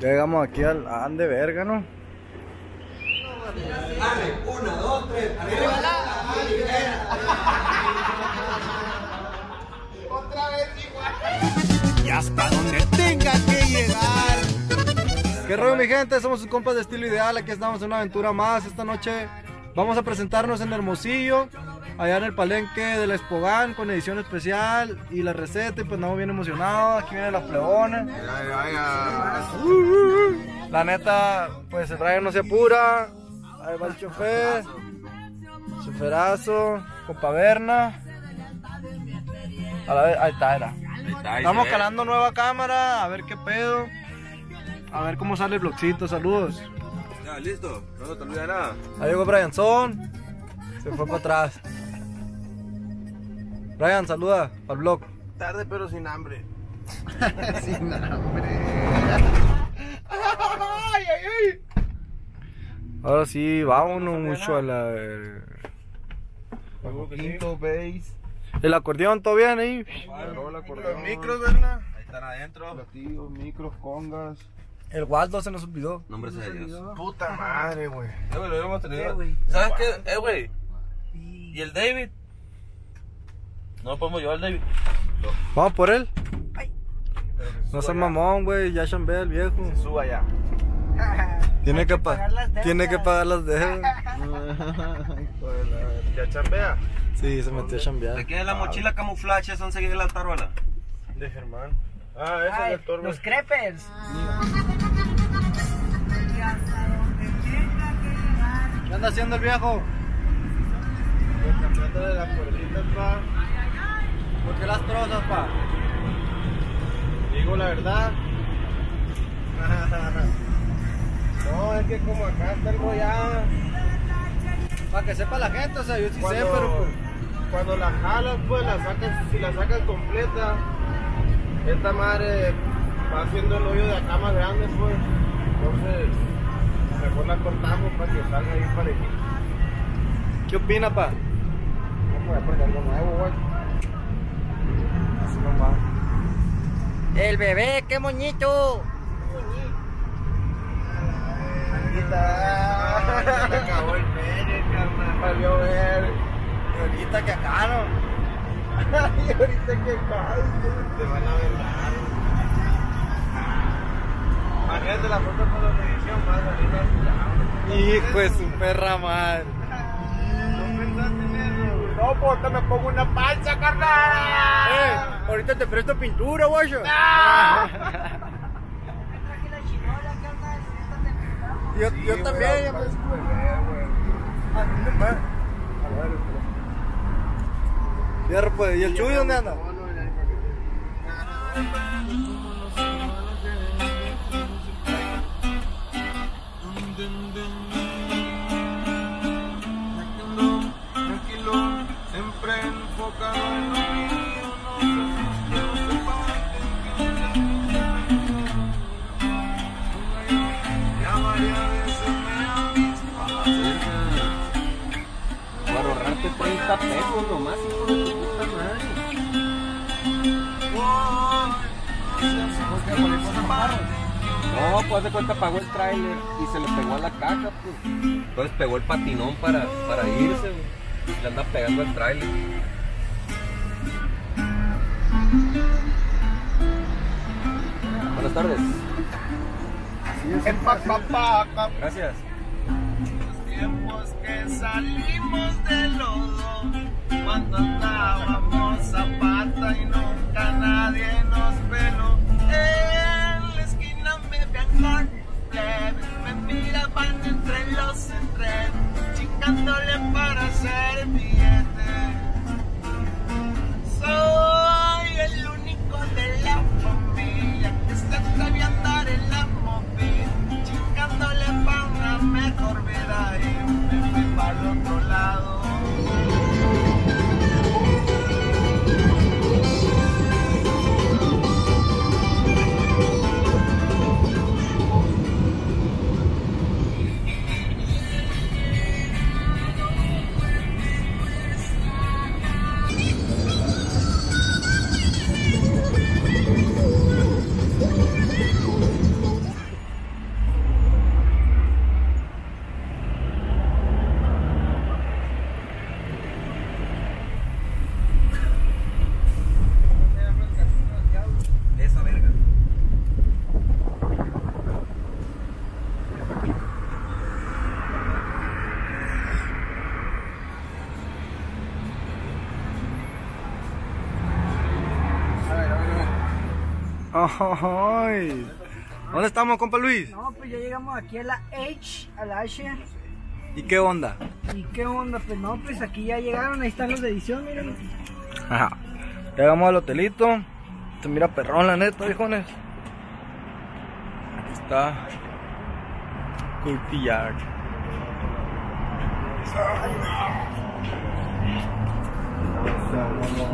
Ya llegamos aquí al Ande Verga, ¿no? Arre, una, dos, tres, arriba Otra vez igual. Y hasta donde tenga que llegar. ¿Qué rollo mi gente? Somos sus compas de estilo ideal, aquí estamos en una aventura más esta noche. Vamos a presentarnos en Hermosillo, allá en el palenque de la Espogán con edición especial y la receta y pues andamos bien emocionados, aquí viene la plebona. La neta, pues el Brian no se apura, ahí va el chofer, choferazo, compa Berna. A la vez, ahí está, era. Estamos calando nueva cámara, a ver qué pedo. A ver cómo sale el blogcito, saludos. Ya, listo, no te olvida nada. Ahí llegó Brian Son. Se fue para atrás. Brian, saluda al blog. Tarde pero sin hambre. Sin hambre. Ay, ay, ay. Ahora sí, vámonos mucho a la. Quinto base. El acordeón, ¿todo bien ahí? Los micros, ¿verdad? Ahí están adentro. Platillos, micros, congas. El Waldo se nos olvidó. Nombres de Dios. Puta madre, güey. Eh, güey, lo habíamos tenido. ¿Sabes qué? Eh, güey. ¿Y el David? No podemos llevar al David. Vamos por él. No seas mamón, güey. Ya chambea el viejo. Suba ya. Tiene que, pa- tiene que pagar las deudas. ¿Ya chambea? Sí, se metió a chambear. ¿De quién es la mochila camuflaje? ¿Son seguir la tarola? De Germán. Ah, ese es el torno. Los crepers. ¿Qué anda haciendo el viejo? El campeonato de las cuerditas, pa. ¿Por qué las trozas, pa? Digo la verdad. No, es que como acá está enrollada. Para que sepa la gente, o sea, yo sí sé, pero pues. cuando la jalas, pues la sacas, si la sacas completa, esta madre va haciendo el hoyo de acá más grande, pues. Entonces, mejor la cortamos para que salga ahí parejito. ¿Qué opina, pa? Vamos a poner algo nuevo, güey. Nomás. El bebé, qué moñito. Se me acabó el pene, carnal. Valió ver. Y ahorita que ¿no? Ay, ahorita que cae, te van a ver raro. Imagínate la foto con la edición más arriba. Hijo de su perra madre. ¿No pensaste en eso? No, pues ahorita me pongo una pancha, carnal. Eh, ahorita te presto pintura, guayo. Yo, yo Sí, también, güey, ya me- parece un bebé, güey. No más. A ver, Fierro, pues. ¿Y el Chuy dónde anda? Y se le pegó a la caja, pues. Entonces pegó el patinón para, para irse, güey. Y le anda pegando al tráiler. Buenas tardes. Gracias. tiempos que salimos del lodo cuando andábamos a pata y nunca nadie nos peló. En la esquina me veían plebes, me miraban entre los entrenos, chicándole para hacer billete. Soy el único de la familia que se a andar en la movida, chicándole para una mejor vida y me fui para otro Ay. ¿Dónde estamos, compa Luis? No, pues ya llegamos aquí a la H, a la H. ¿Y qué onda? ¿Y qué onda? Pues no, pues aquí ya llegaron, ahí están los de edición, miren. Ajá. Llegamos al hotelito. Se mira perrón, la neta, viejones. Aquí está. Courtyard.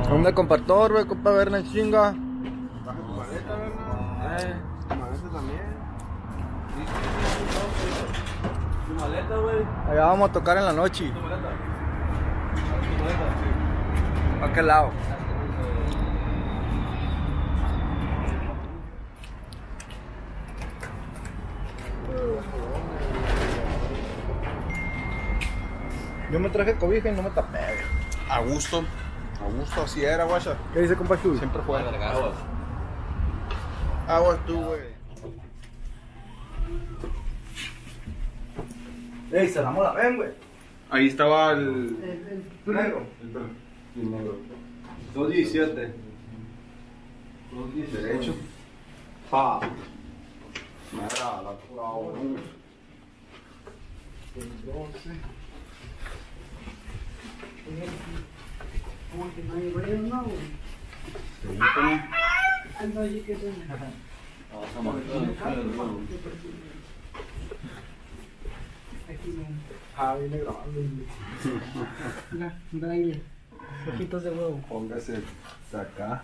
¿Dónde compartor, güey? Compa Berna chinga. Eh, maleta también. Tu maleta, güey. Allá vamos a tocar en la noche. ¿A qué lado? Yo me traje cobija y no me tapé. A gusto. A gusto, así era, guacha. ¿Qué dice compa Chuy? Siempre fue. Aguas tú, güey. Ey, cerramos la ven, güey. Ahí estaba el. El, el Negro. El negro. 217. Derecho. Pa. Mira, la pura hora. como que no hay no, güey. Ah, viene un braille. Ojitos de huevo. Póngase acá.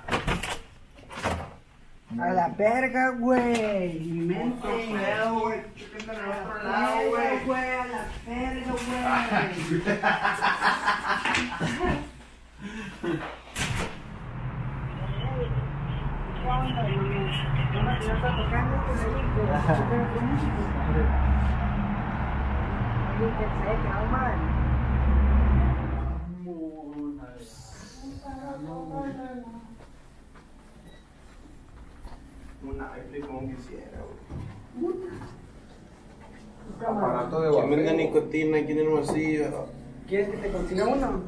A la verga, güey. Mi mente. Güey, otro lado, güey. güey. A la verga, güey. ¿Qué onda, güey? No me ya está tocando este de ahí, güey. Pero con música. Oye, que se haya quedado mal. Un iPhone como quisiera, güey. Aparato de ¿Quién vende vapeo. nicotina aquí en el bolsillo? ¿Quieres que te consiga uno?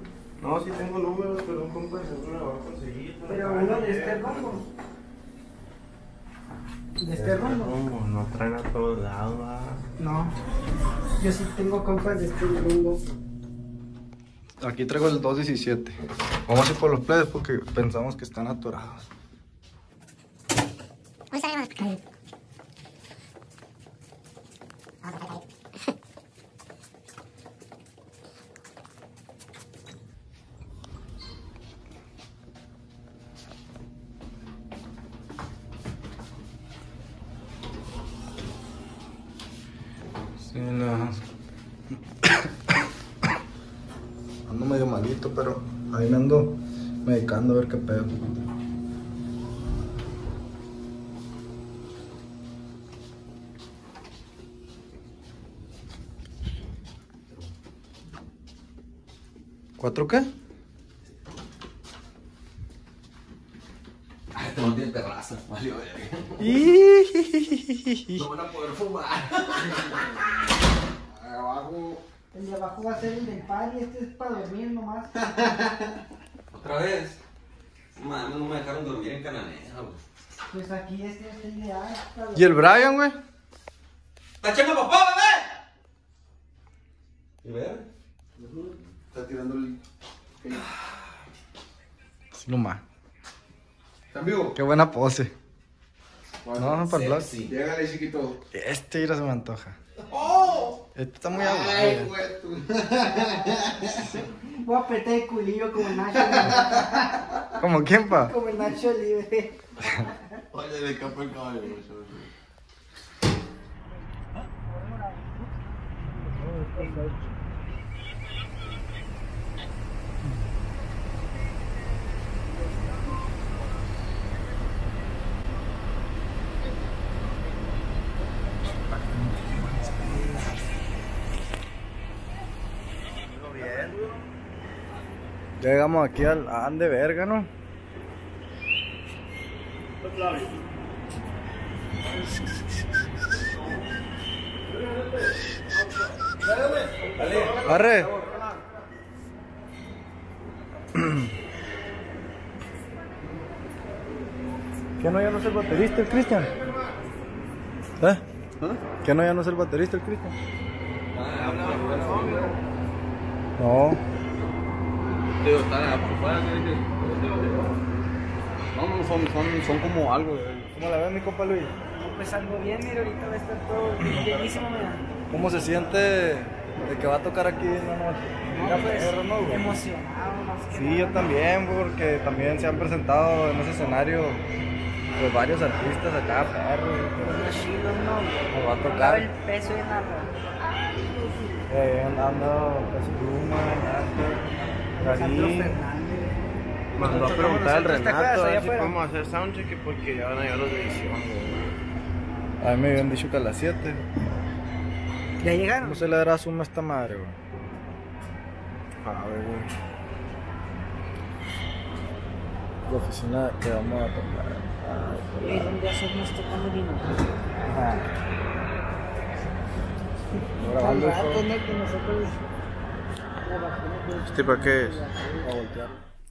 No, sí tengo números, pero un compa de seguro lo va a conseguir. Pero uno de este. ¿De este rumbo? ¿Cómo? No traen a todos lados. No. Yo sí tengo compas de este rumbo. Aquí traigo el 217. Vamos a ir por los plebes porque pensamos que están atorados. Sí, ¿4K? Ay, te no tiene terraza, valió No van a poder fumar. abajo. El de abajo va a ser el del party, este es para dormir nomás. ¿Otra vez? Mami, no me dejaron dormir en Cananea, güey. Pues aquí este es el ideal. Para... ¿Y el Brian, güey? ¡Tachemos papá, ¿Están vivo? Qué buena pose. No, para el blog. Chiquito. Este ira se me antoja. ¡Oh! Este está muy Ay, aguado. güey, tú. Voy a apretar el culillo como el Nacho Libre. ¿Como quién, pa? Como el Nacho Libre. Oye, de capa el caballo, güey. Llegamos aquí al Ande Verga, ¿no? Arre. ¿Qué no ya no es el baterista el Cristian? ¿Eh? ¿Qué no ya no es el baterista el Cristian? No. Digo, está por fuera, No, no, son, son, son como algo. ¿Cómo la ves mi compa Luis? Pues algo bien, mira, ahorita va a estar todo llenísimo, mira. ¿Cómo se siente de que va a tocar aquí en la noche? No, pues, Perro, ¿no, güey? emocionado, más que Sí, yo también, porque también se han presentado en ese escenario pues varios artistas acá, perro. nada. Chilo, no. Va a tocar. el peso y nada. Eh, andando Nacho, Alejandro Garín. Mandó a preguntar al. Renato a ver si podemos hacer soundcheck porque ya van a llegar los de edición. A mí me habían dicho que a las 7. ¿Ya llegaron? ¿Cómo se le dará suma a esta madre, güey? A ver, güey. La oficina que vamos a tocar. ¿Y dónde hacemos tocando vino? Ajá. Grabando ¿Este para qué es?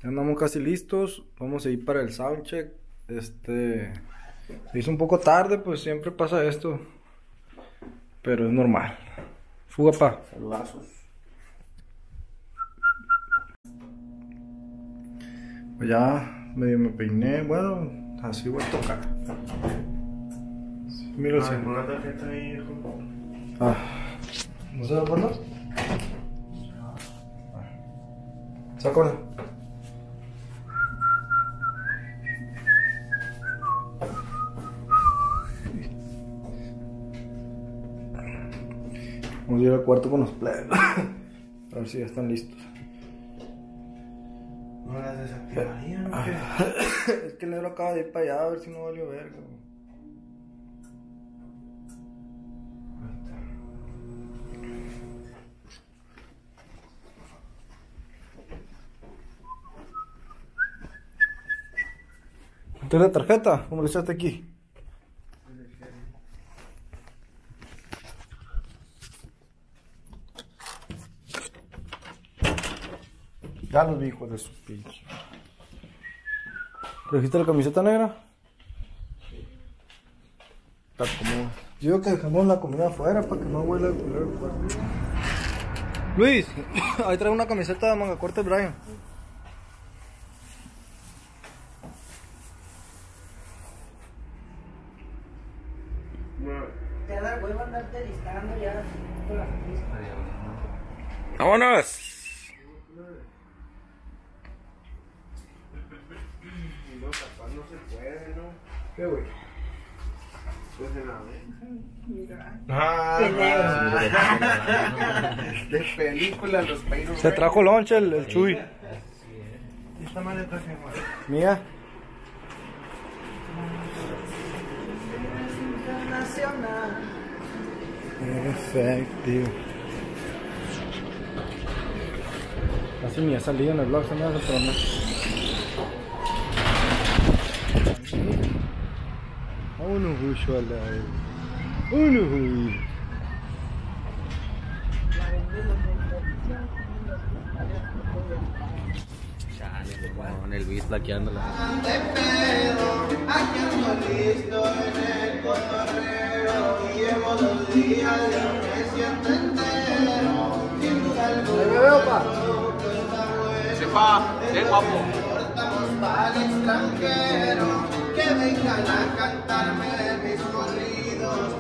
Ya andamos casi listos. Vamos a ir para el soundcheck. Este. Se hizo un poco tarde, pues siempre pasa esto. Pero es normal. Fuga pa. Saludazos. Pues ya medio me peiné. Bueno, así voy a tocar. Sí, mira el cel. Ah. ¿No se da cuenta? ¿Se acuerda? Vamos a ir al cuarto con los plebes. A ver si ya están listos. No las desactivarían, ¿o qué? es que el negro acaba de ir para allá a ver si no valió verga. Güey. ¿Tienes la tarjeta? ¿Cómo le echaste aquí? Ya los vi, hijos de sus pinches. ¿Trajiste la camiseta negra? Está como. Yo digo que dejamos la comida afuera para que no huela el cuarto. Luis, ahí trae una camiseta de manga corta de Brian. Te da huevo andarte listando ya con la ¡Vámonos! No, capaz no se puede, ¿no? ¿Qué, güey? Pues en la vez. Ah, De película, los peinos. Se trajo lonche el, el Chuy. Esta madre traje, güey. Mía. Internacional. Efectivo. Casi ni ha salido en el blog, se me hace, pero no. Vámonos, Jucho, a la- Vámonos, Juy. Con el bis plaqueándola. Sepa, qué guapo. Para el extranjero que vengan a cantarme mis corridos.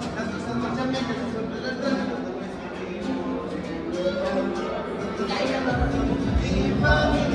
Bien,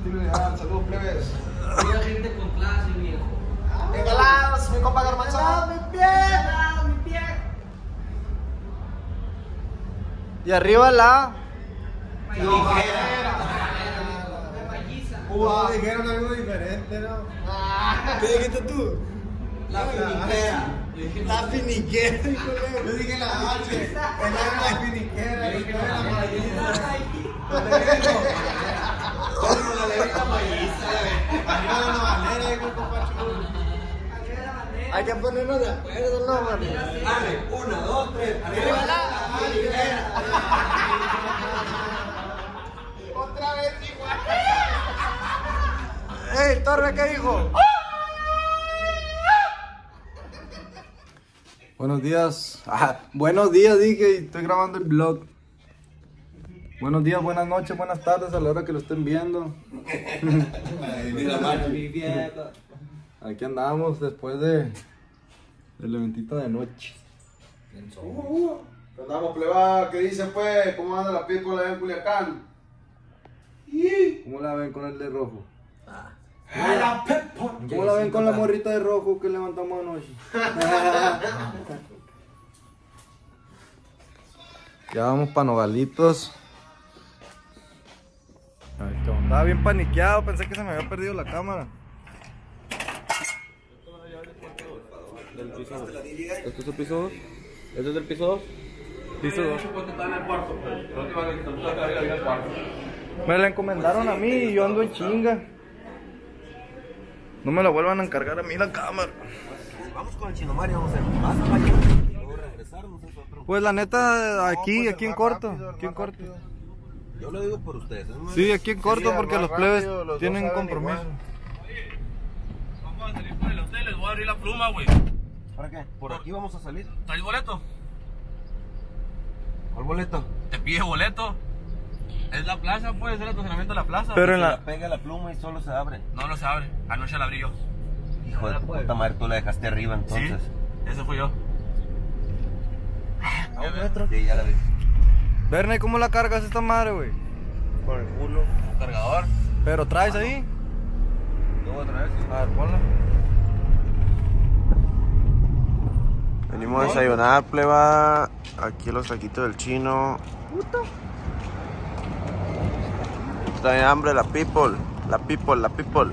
Estilo Ideal. Saludos, plebes. Pura gente con clase, viejo. Engalados, mi compa Garmanzón. mi pie. Y arriba la. Uh, dijeron algo diferente, ¿no? ¿Qué dijiste tú? La finiquera. La finiquera, Yo dije la H. El la finiquera. Yo dije la La levita maíza. Arriba de la bandera, dijo el compa chulo. Hay que ponernos de acuerdo, ¿no, mami? Dale, una, dos, tres. Arriba la finiquera. Otra vez igual. ¡Ey, Torre, qué dijo! Buenos días. Ah, buenos días, dije, y estoy grabando el vlog. Buenos días, buenas noches, buenas tardes a la hora que lo estén viendo. Aquí andamos después de del eventito de noche. Andamos, pleba, ¿qué dicen, pues? ¿Cómo anda la pícola en Culiacán? ¿Cómo la ven con el de rojo? ¿Cómo la ven con la morrita de rojo que levantamos anoche? ya vamos pa' Nogalitos. Ay, qué onda. Estaba bien paniqueado, pensé que se me había perdido la cámara. ¿Este es el piso 2? ¿Este es el piso 2? Piso dos. Me la encomendaron a mí y yo ando en chinga. No me la vuelvan a encargar a mí la cámara. Vamos con el chino Mario, vamos a hacer más regresarnos nosotros. Pues la neta, aquí, pues, aquí en corto. Aquí en corto. Yo lo digo por ustedes. ¿no? Sí, aquí en corto Sí, porque los plebes los tienen compromiso. igual. Vamos a salir por el hotel, les voy a abrir la pluma, güey. ¿Para qué? Por aquí vamos a salir. ¿Traes boleto? ¿Cuál boleto? Te pide boleto. Es la plaza, pues, es el estacionamiento de la plaza. Pero en la... la pega la pluma y solo se abre. No, no se abre. Anoche la abrí yo. Hijo de puta madre, tú la dejaste arriba entonces. Sí, ese fui yo. Sí, ya la vi. Verne, ¿cómo la cargas esta madre, güey? Con el culo. Un cargador. Pero traes ahí. ¿Lo voy a traer? Sí. A ver, ponla. Venimos a desayunar, pleba. Aquí los taquitos del chino. Está de hambre la people. La people, la people.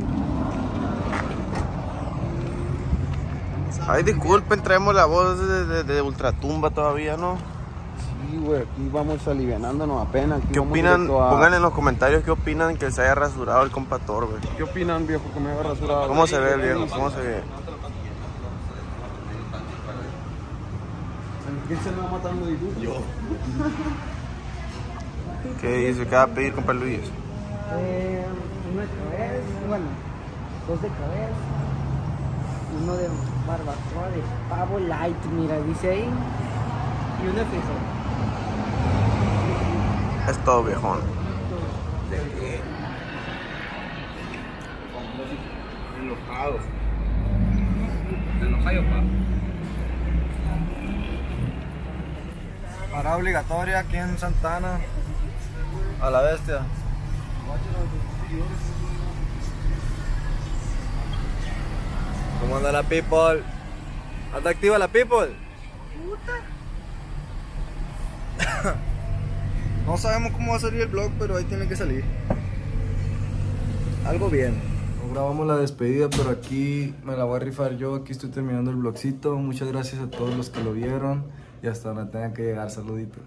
Ay, disculpen, traemos la voz de, de- de Ultratumba todavía, ¿no? Sí, güey, aquí vamos alivianándonos apenas. aquí ¿Qué opinan? a- Pongan en los comentarios qué opinan que se haya rasurado el compator, güey. ¿Qué opinan, viejo, que me haya rasurado? ¿Cómo se ve viejo? ¿Cómo se ve? ¿Quién se me va matando de tú? Yo. ¿Qué dice? ¿Qué va a pedir, compa Luis? Eh, uno de cabeza, bueno, dos de cabeza, uno de barbacoa de pavo light, mira, dice ahí, y uno de frijol. Es todo, viejón. Parada obligatoria aquí en Santana. A la bestia. ¿Cómo anda la people? ¿Anda activa la people? No sabemos cómo va a salir el vlog, pero ahí tiene que salir. Algo bien. No grabamos la despedida, pero aquí me la voy a rifar yo. Aquí estoy terminando el vlogcito. Muchas gracias a todos los que lo vieron. Y hasta donde tenga que llegar. Saludito.